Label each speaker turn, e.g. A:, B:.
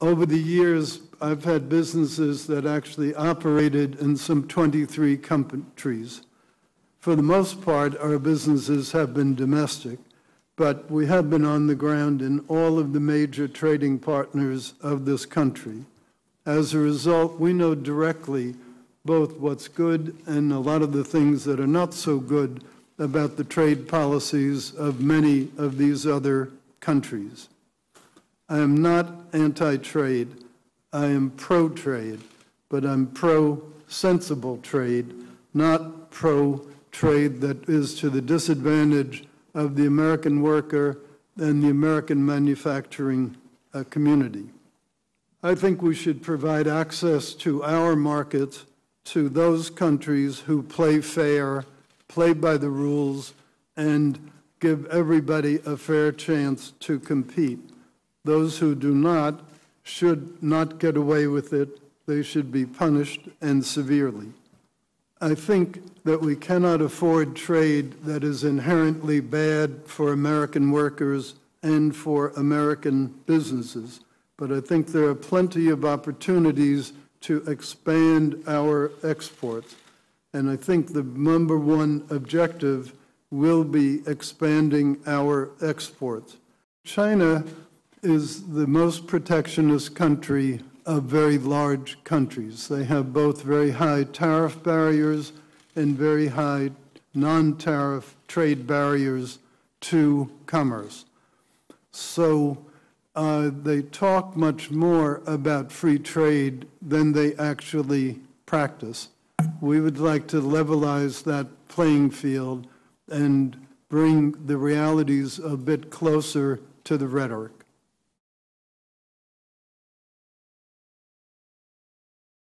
A: over the years, I've had businesses that actually operated in some 23 countries. For the most part, our businesses have been domestic, but we have been on the ground in all of the major trading partners of this country. As a result, we know directly both what's good and a lot of the things that are not so good about the trade policies of many of these other countries. I am not anti-trade. I am pro-trade, but I'm pro-sensible trade, not pro-trade that is to the disadvantage of the American worker and the American manufacturing uh, community. I think we should provide access to our markets to those countries who play fair, play by the rules, and give everybody a fair chance to compete. Those who do not should not get away with it. They should be punished and severely. I think that we cannot afford trade that is inherently bad for American workers and for American businesses. But I think there are plenty of opportunities to expand our exports. And I think the number one objective will be expanding our exports. China is the most protectionist country of very large countries. They have both very high tariff barriers and very high non-tariff trade barriers to commerce. So uh, they talk much more about free trade than they actually practice. We would like to levelize that playing field and bring the realities a bit closer to the rhetoric.